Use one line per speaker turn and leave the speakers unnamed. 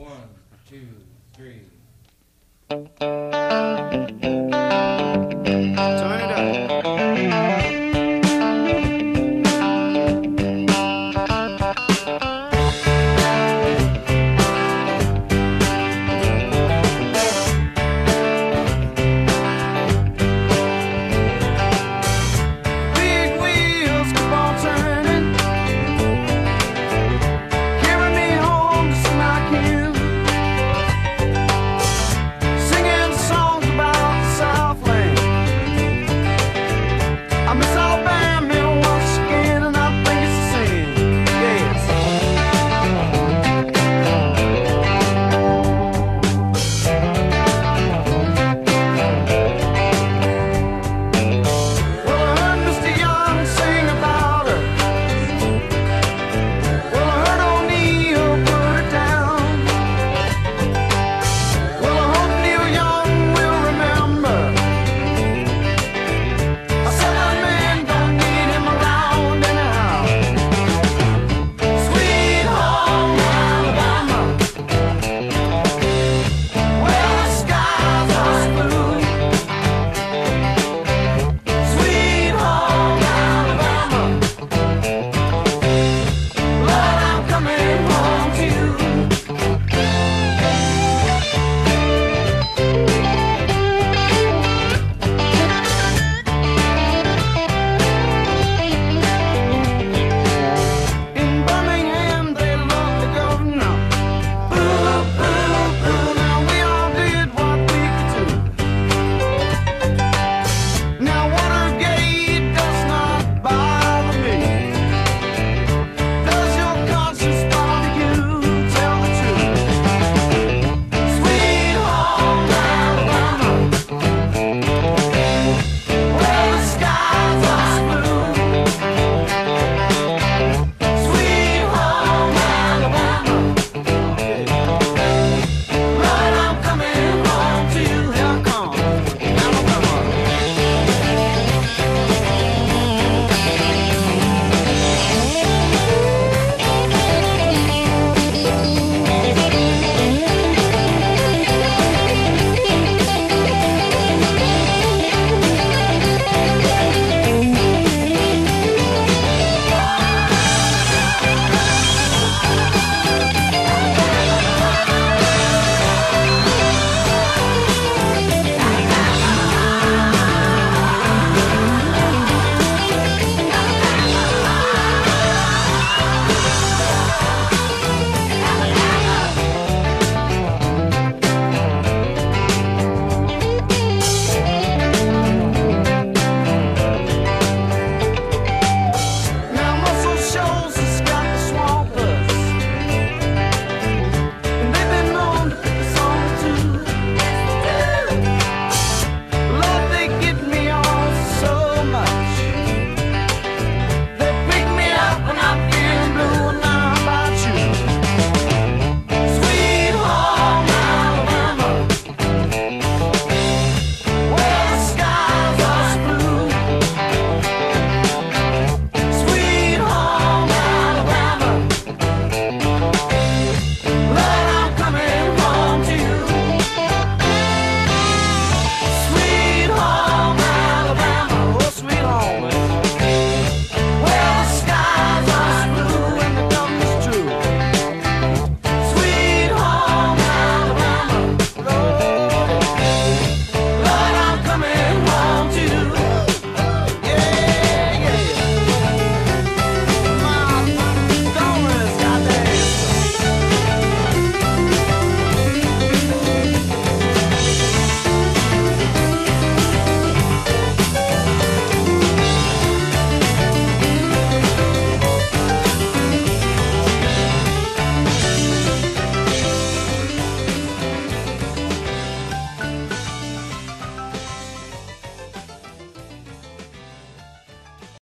One, two, three.